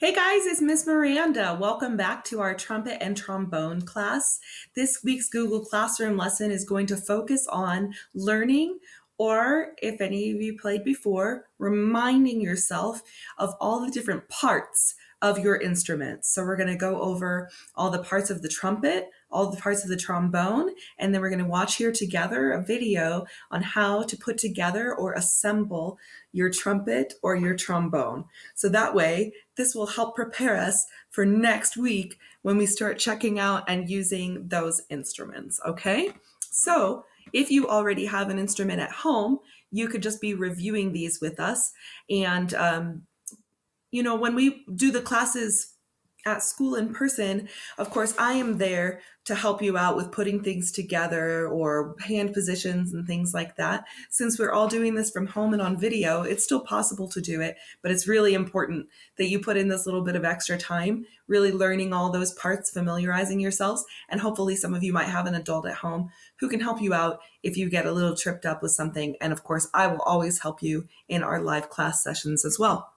Hey guys, it's Miss Miranda. Welcome back to our trumpet and trombone class. This week's Google Classroom lesson is going to focus on learning, or if any of you played before, reminding yourself of all the different parts of your instruments. So we're going to go over all the parts of the trumpet, all the parts of the trombone, and then we're going to watch here together a video on how to put together or assemble your trumpet or your trombone. So that way, this will help prepare us for next week when we start checking out and using those instruments, okay? So if you already have an instrument at home, you could just be reviewing these with us and um, you know, when we do the classes at school in person, of course, I am there to help you out with putting things together or hand positions and things like that. Since we're all doing this from home and on video, it's still possible to do it, but it's really important that you put in this little bit of extra time, really learning all those parts, familiarizing yourselves, and hopefully some of you might have an adult at home who can help you out if you get a little tripped up with something. And of course, I will always help you in our live class sessions as well.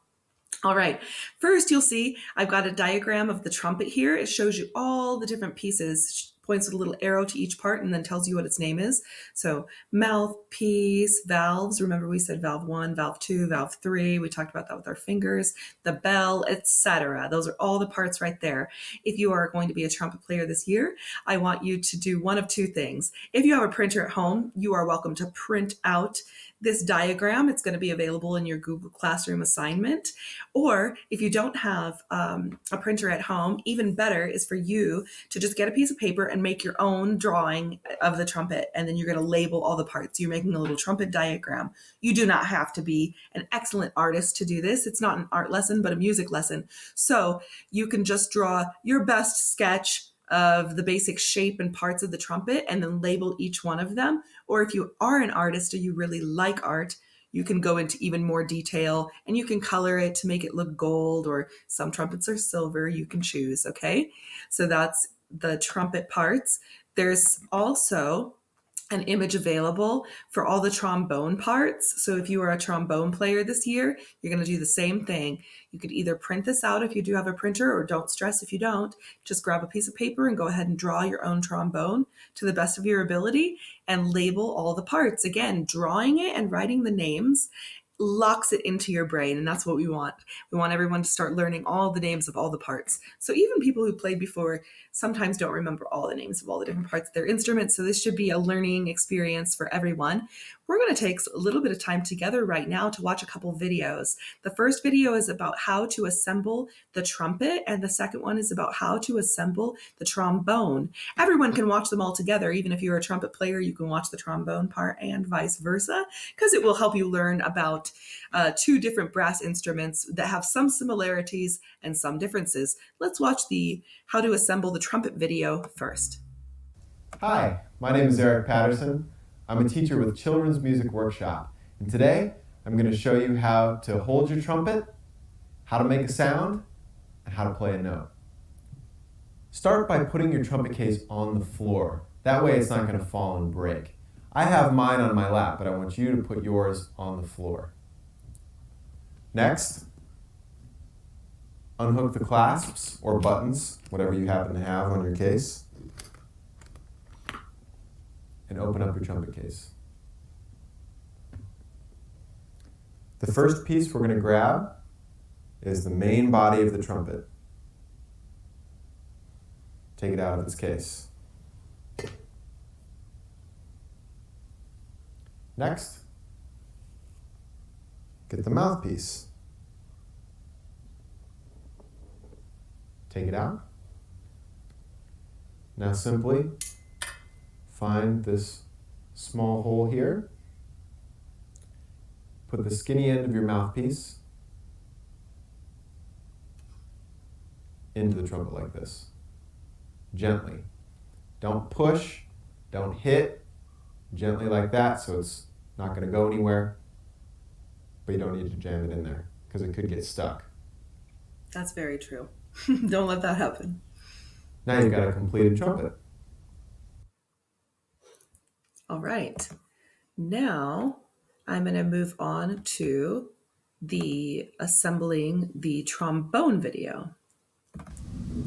All right, first you'll see I've got a diagram of the trumpet here. It shows you all the different pieces, points with a little arrow to each part and then tells you what its name is. So mouthpiece, valves, remember we said valve one, valve two, valve three. We talked about that with our fingers, the bell, etc. Those are all the parts right there. If you are going to be a trumpet player this year, I want you to do one of two things. If you have a printer at home, you are welcome to print out this diagram. It's going to be available in your Google Classroom assignment. Or if you don't have um, a printer at home, even better is for you to just get a piece of paper and make your own drawing of the trumpet. And then you're going to label all the parts. You're making a little trumpet diagram. You do not have to be an excellent artist to do this. It's not an art lesson, but a music lesson. So you can just draw your best sketch of the basic shape and parts of the trumpet and then label each one of them. Or if you are an artist or you really like art, you can go into even more detail and you can color it to make it look gold or some trumpets are silver. You can choose. Okay. So that's the trumpet parts. There's also an image available for all the trombone parts. So if you are a trombone player this year, you're going to do the same thing. You could either print this out if you do have a printer or don't stress if you don't. Just grab a piece of paper and go ahead and draw your own trombone to the best of your ability and label all the parts. Again, drawing it and writing the names locks it into your brain and that's what we want. We want everyone to start learning all the names of all the parts. So even people who played before sometimes don't remember all the names of all the different parts of their instruments so this should be a learning experience for everyone we're going to take a little bit of time together right now to watch a couple videos. The first video is about how to assemble the trumpet, and the second one is about how to assemble the trombone. Everyone can watch them all together. Even if you're a trumpet player, you can watch the trombone part and vice versa, because it will help you learn about uh, two different brass instruments that have some similarities and some differences. Let's watch the how to assemble the trumpet video first. Hi, my name is Eric Patterson. I'm a teacher with Children's Music Workshop, and today I'm going to show you how to hold your trumpet, how to make a sound, and how to play a note. Start by putting your trumpet case on the floor. That way it's not going to fall and break. I have mine on my lap, but I want you to put yours on the floor. Next, unhook the clasps or buttons, whatever you happen to have on your case and open up your trumpet case. The first piece we're going to grab is the main body of the trumpet. Take it out of its case. Next, get the mouthpiece. Take it out. Now simply find this small hole here. Put the skinny end of your mouthpiece into the trumpet like this. Gently. Don't push, don't hit, gently like that so it's not going to go anywhere. But you don't need to jam it in there because it could get stuck. That's very true. don't let that happen. Now you've got a completed trumpet. All right. Now I'm going to move on to the assembling the trombone video.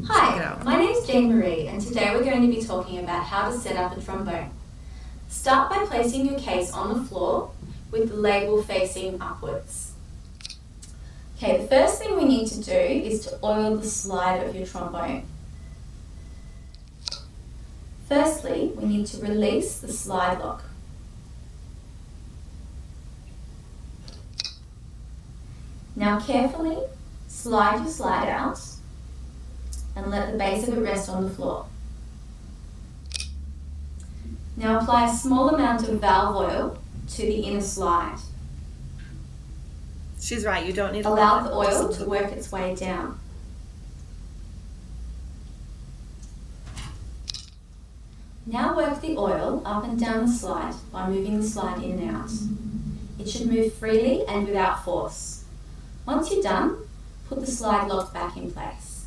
Hi, my name is Jane Marie and today we're going to be talking about how to set up a trombone. Start by placing your case on the floor with the label facing upwards. Okay, the first thing we need to do is to oil the slide of your trombone. Firstly, we need to release the slide lock. Now carefully slide your slide out and let the base of it rest on the floor. Now apply a small amount of valve oil to the inner slide. She's right, you don't need Allow the oil to work its way down. Now work the oil up and down the slide by moving the slide in and out. It should move freely and without force. Once you're done, put the slide lock back in place.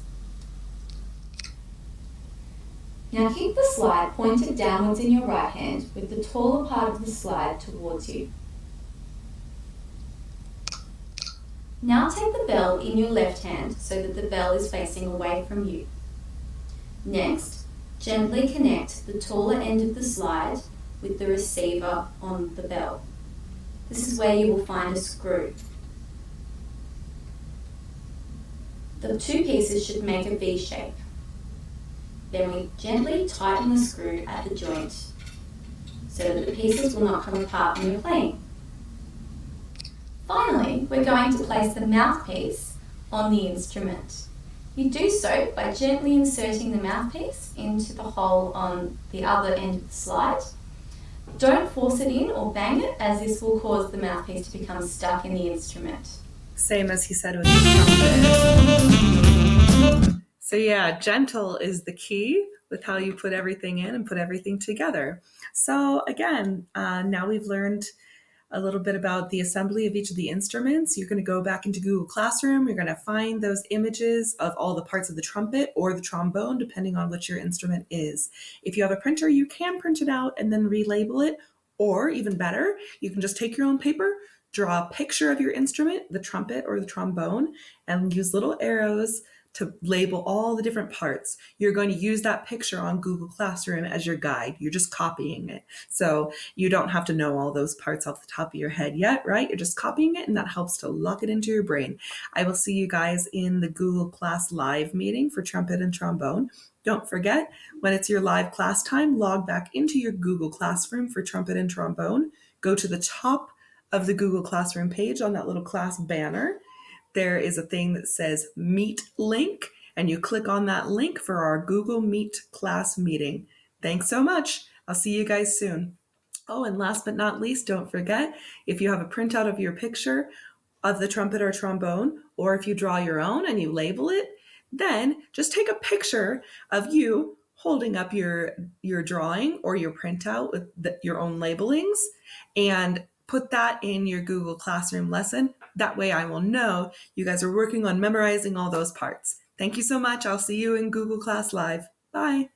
Now keep the slide pointed downwards in your right hand with the taller part of the slide towards you. Now take the bell in your left hand so that the bell is facing away from you. Next, Gently connect the taller end of the slide with the receiver on the bell. This is where you will find a screw. The two pieces should make a V shape. Then we gently tighten the screw at the joint so that the pieces will not come apart when you're playing. Finally, we're going to place the mouthpiece on the instrument. You do so by gently inserting the mouthpiece into the hole on the other end of the slide. Don't force it in or bang it as this will cause the mouthpiece to become stuck in the instrument. Same as he said with the trumpet. So yeah, gentle is the key with how you put everything in and put everything together. So again, uh, now we've learned a little bit about the assembly of each of the instruments. You're going to go back into Google Classroom. You're going to find those images of all the parts of the trumpet or the trombone, depending on what your instrument is. If you have a printer, you can print it out and then relabel it. Or even better, you can just take your own paper, draw a picture of your instrument, the trumpet or the trombone, and use little arrows to label all the different parts. You're going to use that picture on Google Classroom as your guide. You're just copying it. So you don't have to know all those parts off the top of your head yet, right? You're just copying it and that helps to lock it into your brain. I will see you guys in the Google Class live meeting for trumpet and trombone. Don't forget, when it's your live class time, log back into your Google Classroom for trumpet and trombone. Go to the top of the Google Classroom page on that little class banner there is a thing that says Meet Link, and you click on that link for our Google Meet class meeting. Thanks so much. I'll see you guys soon. Oh, and last but not least, don't forget if you have a printout of your picture of the trumpet or trombone, or if you draw your own and you label it, then just take a picture of you holding up your your drawing or your printout with the, your own labelings and put that in your Google Classroom lesson. That way I will know you guys are working on memorizing all those parts. Thank you so much. I'll see you in Google Class Live. Bye.